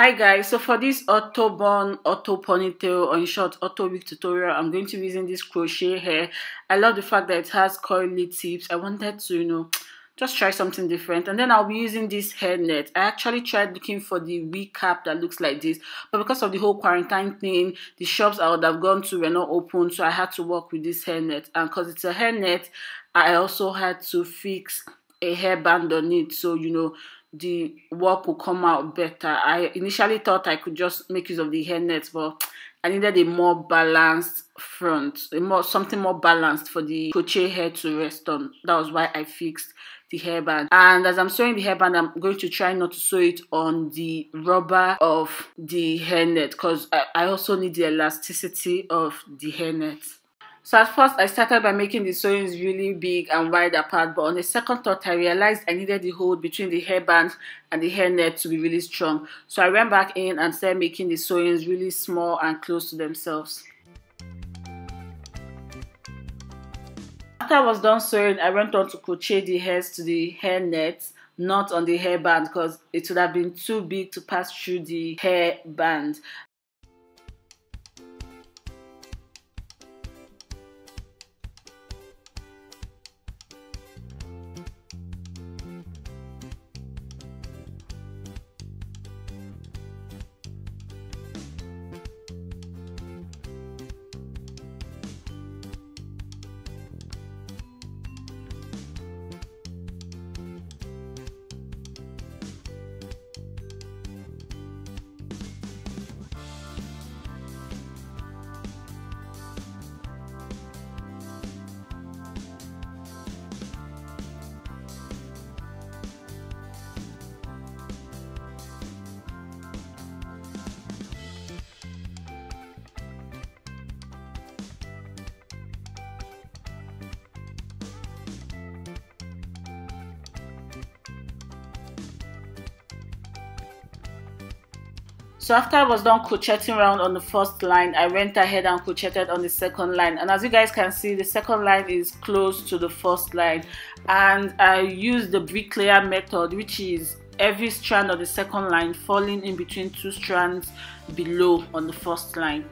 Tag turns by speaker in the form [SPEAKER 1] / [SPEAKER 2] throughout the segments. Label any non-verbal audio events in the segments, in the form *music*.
[SPEAKER 1] Hi guys, so for this auto bun, auto ponytail, or in short, auto wig tutorial, I'm going to be using this crochet hair. I love the fact that it has curly tips. I wanted to, you know, just try something different. And then I'll be using this hair net. I actually tried looking for the wig cap that looks like this. But because of the whole quarantine thing, the shops I would have gone to were not open. So I had to work with this hair net. And because it's a hair net, I also had to fix a hairband on it. So, you know, the work will come out better. I initially thought I could just make use of the hair net, but I needed a more balanced front, a more something more balanced for the crochet hair to rest on. That was why I fixed the hairband. And as I'm sewing the hairband, I'm going to try not to sew it on the rubber of the hairnet because I, I also need the elasticity of the hairnet. So at first I started by making the sewings really big and wide apart but on the second thought I realized I needed the hold between the hairband and the hairnet to be really strong. So I went back in and started making the sewings really small and close to themselves. After I was done sewing, I went on to crochet the hairs to the hairnet not on the hairband because it would have been too big to pass through the hairband. So after I was done crocheting around on the first line, I went ahead and crocheted on the second line. And as you guys can see, the second line is close to the first line. And I used the bricklayer method, which is every strand of the second line falling in between two strands below on the first line.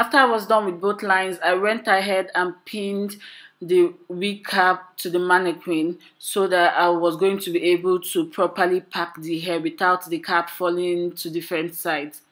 [SPEAKER 1] After I was done with both lines, I went ahead and pinned the wig cap to the mannequin so that I was going to be able to properly pack the hair without the cap falling to different sides.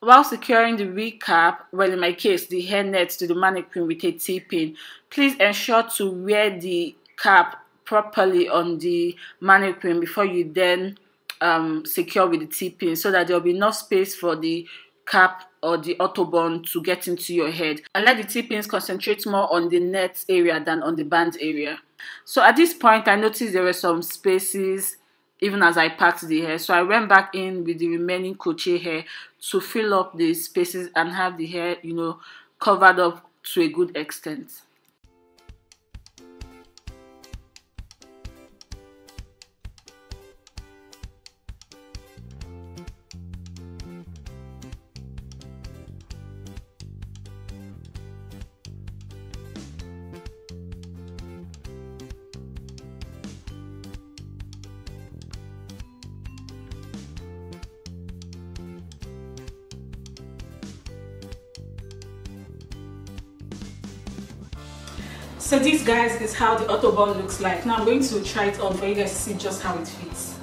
[SPEAKER 1] While securing the wig cap, well in my case the hair net to the mannequin with a T-pin, please ensure to wear the cap properly on the mannequin before you then um, secure with the T-pin so that there will be enough space for the cap or the autobahn to get into your head and let the T-pins concentrate more on the net area than on the band area. So at this point, I noticed there were some spaces even as I packed the hair. So I went back in with the remaining crochet hair to fill up the spaces and have the hair, you know, covered up to a good extent. So this guys is how the Autobun looks like. Now I'm going to try it on for you guys to see just how it fits.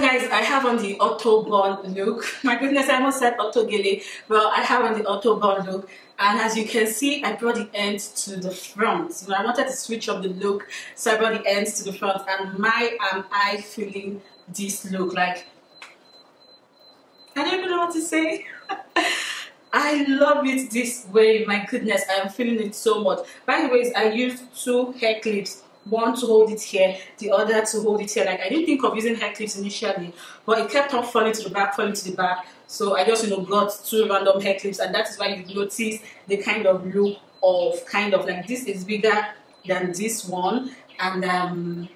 [SPEAKER 1] Guys, I have on the Autobun look. *laughs* My goodness, I almost said Autogele. Well, I have on the Autobun look. And as you can see, I brought the ends to the front. Know, I wanted to switch up the look, so I brought the ends to the front. And my am I feeling this look? Like, I don't even know what to say. *laughs* I love it this way. My goodness, I am feeling it so much. By the way, I used two hair clips one to hold it here, the other to hold it here. Like I didn't think of using hair clips initially, but it kept on falling to the back, falling to the back. So I just you know got two random hair clips, and that is why you notice the kind of look of kind of like this is bigger than this one, and um,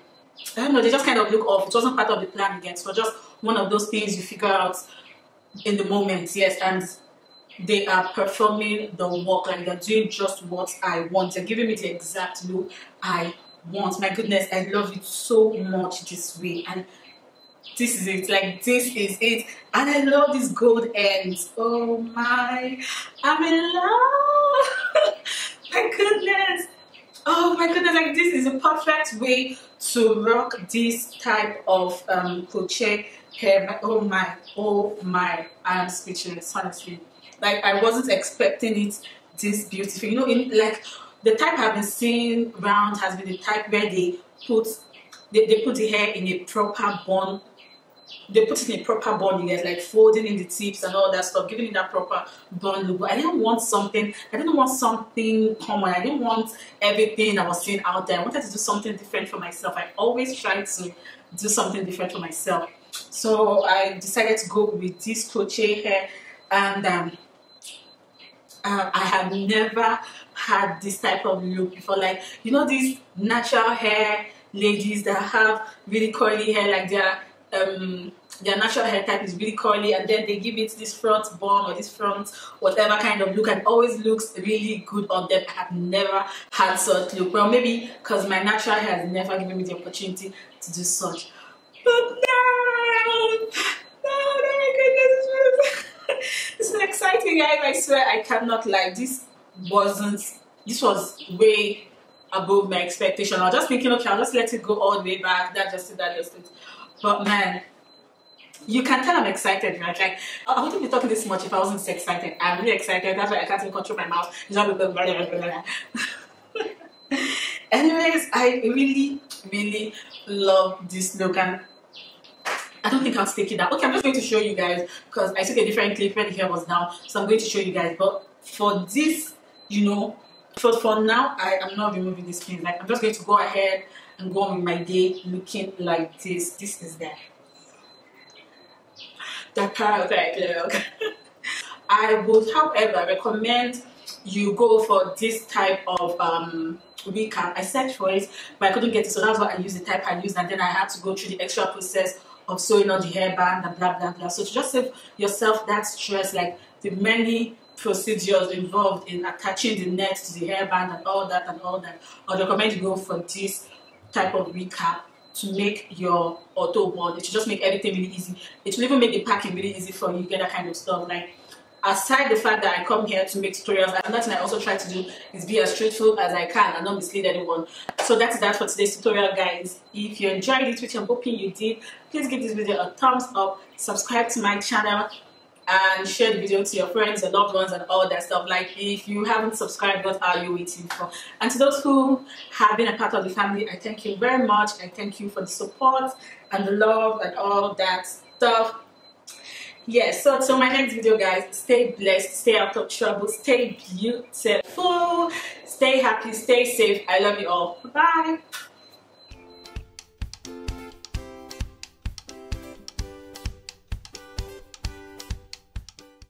[SPEAKER 1] I don't know, they just kind of look off. It wasn't part of the plan again. So just one of those things you figure out in the moment, yes, and they are performing the work and they're doing just what I want. They're giving me the exact look I want. My goodness, I love it so much this way. And this is it. Like this is it. And I love these gold ends. Oh my, I'm in love. *laughs* my goodness. Oh my goodness, like this is a perfect way to rock this type of um, crochet hair. Oh my, oh my, I am speechless, honestly. Like I wasn't expecting it this beautiful. You know, in like the type I've been seeing around has been the type where they put they, they put the hair in a proper bun they put it in a proper bun, you guys, like folding in the tips and all that stuff, giving it that proper bun look. But I didn't want something, I didn't want something common. I didn't want everything I was seeing out there. I wanted to do something different for myself. I always try to do something different for myself. So I decided to go with this crochet hair and um, uh, I have never had this type of look before. Like, you know, these natural hair ladies that have really curly hair, like their um, their natural hair type is really curly, and then they give it this front bun or this front whatever kind of look, and always looks really good on them. I have never had such look. Well, maybe because my natural hair has never given me the opportunity to do such. But now, no, oh my goodness, this is *laughs* exciting, guys. I swear I cannot lie. This wasn't, this was way above my expectation. I was just thinking, okay, I'll just let it go all the way back. That just it, that just it. But man, you can tell I'm excited, right? Like, I wouldn't be talking this much if I wasn't so excited. I'm really excited. That's why I can't even control my mouth. *laughs* Anyways, I really, really love this look and I don't think I'll take it down. Okay, I'm just going to show you guys because I took a different clip where the hair was down. So I'm going to show you guys. But for this, you know, for, for now, I am not removing this pin. Like, I'm just going to go ahead and go on with my day looking like this. This is that. The perfect look. *laughs* I would, however, recommend you go for this type of um, wig cap. I searched for it, but I couldn't get it, so that's why I used the type I used, and then I had to go through the extra process of sewing on the hairband and blah blah blah. So to just save yourself that stress, like the many procedures involved in attaching the net to the hairband and all that and all that, I'd recommend you go for this type of wig cap to make your Autobun. It should just make everything really easy. It will even make the packing really easy for you, get that kind of stuff. Like aside the fact that I come here to make tutorials, another thing I also try to do is be as truthful as I can and not mislead anyone. So that's that for today's tutorial, guys. If you enjoyed it, which I'm hoping you did, please give this video a thumbs up, subscribe to my channel, and share the video to your friends and loved ones and all that stuff. Like if you haven't subscribed, what are you waiting for? And to those who have been a part of the family, I thank you very much. I thank you for the support and the love and all that stuff yes so so my next video guys stay blessed stay out of trouble stay beautiful stay happy stay safe i love you all bye